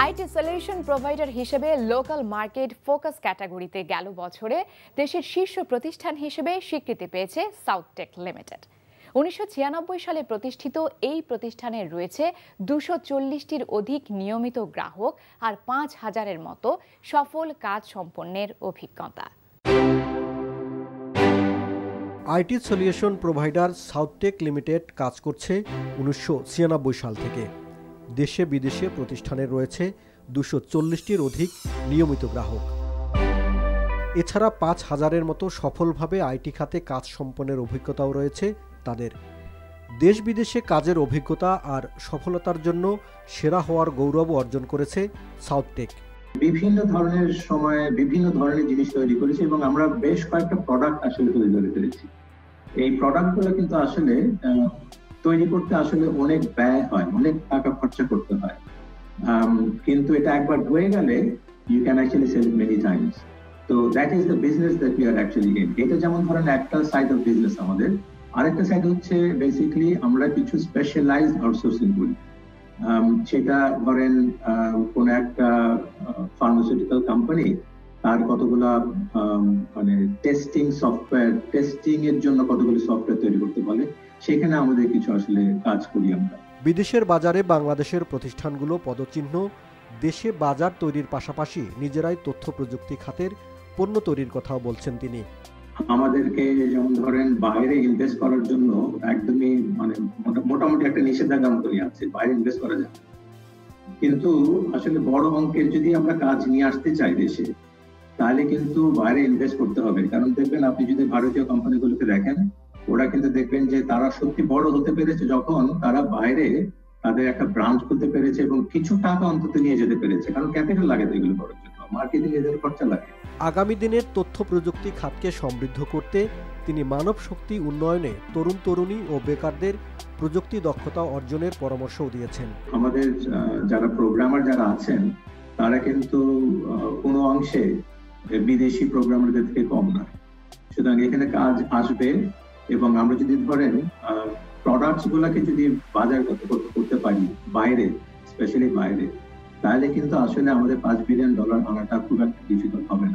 IT solution provider হিসেবে local market focus ক্যাটাগরিতে গেল বছরে দেশের শীর্ষ প্রতিষ্ঠান হিসেবে স্বীকৃতি পেয়েছে সাউথটেক লিমিটেড। উনিশশো ছিয়ানব্বই সালে প্রতিষ্ঠিত এই প্রতিষ্ঠানের রয়েছে দুশো চল্লিশটির অধিক নিয়মিত গ্রাহক আর পাঁচ হাজারের মতো সফল কাজ সম্পন্নের অভিজ্ঞতা। IT solution provider Southtech limited কাজ করছে উনিশশো ছিয়ানব্বই সাল থেকে। দেশে বিদেশে প্রতিষ্ঠানের রয়েছে দুশো চল্লিশটির অধিক নিয়মিত গ্রাহক। এছাড়া পাঁচ হাজারের মতো সফলভাবে আইটি খাতে কাজ সম্পন্নের অভিজ্ঞতাও রয়েছে তাদের। দেশ বিদেশে কাজের অভিজ্ঞতা আর সফলতার জন্য সেরা হওয়ার গৌরব অর্জন করেছে সাউথটেক বিভিন্ন ধরনের সময়ে বিভিন্ন ধরনের জিনিস তৈরি করেছি এবং আমরা বেশ কয়েকটা প্রোডাক্ট আসলে তৈরি করে ফেলেছি। এই প্রোডাক্টগুলো কিন্তু আসলে তৈরি করতে আসলে অনেক ব্যয় হয়, অনেক টাকা খরচা করতে হয়। কিন্তু এটা একবার হয়ে গেলে you can actually sell many times তো that is the business that you are actually in এটা যেমন ধরেন একটা সাইড অফ বিজনেস আমাদের, আরেকটা সাইড হচ্ছে বেসিক্যালি আমরা কিছু স্পেশালাইজড আউটসোর্সিং করি। সেটা ধরেন কোন একটা ফার্মাসিউটিক্যাল কোম্পানি তার কতগুলা মানে টেস্টিং সফটওয়্যার টেস্টিং এর জন্য কতগুলো সফটওয়্যার তৈরি করতে বলে। সেখানে আমাদের কিছু আসলে কাজ করি আমরা। বিদেশের বাজারে বাংলাদেশের প্রতিষ্ঠানগুলো পদচিহ্ন দেশে বাজার তৈরির পাশাপাশি নিজেরাই তথ্য প্রযুক্তি খাতের পণ্য তৈরির কথাও বলছেন তিনি। আমাদেরকে যেমন ধরেন বাইরে ইনভেস্ট করার জন্য একদমই মানে মোটামুটি একটা নিষেধাজ্ঞা মতনই আছে বাইরে ইনভেস্ট করা যায় কিন্তু আসলে বড় অঙ্কের যদি আমরা কাজ নিয়ে আসতে চাই দেশে তাহলে কিন্তু বাইরে ইনভেস্ট করতে হবে। কারণ দেখবেন আপনি যদি ভারতীয় কোম্পানিগুলোকে দেখেন ওরা কিন্তু দেখবেন যে তারা সত্যি বড় হতে পেরেছে যখন তারা বাইরে তাদের একটা ব্রাঞ্চ খুলতে পেরেছে এবং কিছু টাকা অন্তত নিয়ে যেতে পেরেছে। কারণ ক্যাপিটাল লাগে তো এগুলো করার জন্য। মার্কেটিং এদের খরচা লাগে। আগামী দিনের তথ্য প্রযুক্তি খাতকে সমৃদ্ধ করতে তিনি মানব শক্তি উন্নয়নে তরুণ তরুণী ও বেকারদের প্রযুক্তি দক্ষতা অর্জনের পরামর্শও দিয়েছেন। আমাদের যারা প্রোগ্রামার যারা আছেন তারা কিন্তু কোনো অংশে বিদেশি প্রোগ্রামারদের থেকে কম নয়। সুতরাং এখানে কাজ আসবে। এবং আমরা যদি ধরেন প্রোডাক্টস গুলাকে যদি বাজারগত করতে পারি, বাইরে স্পেশালি বাইরে, তাহলে কিন্তু আসলে আমাদের পাঁচ বিলিয়ন ডলার ভাঙাটা খুব একটা ডিফিকাল্ট হবে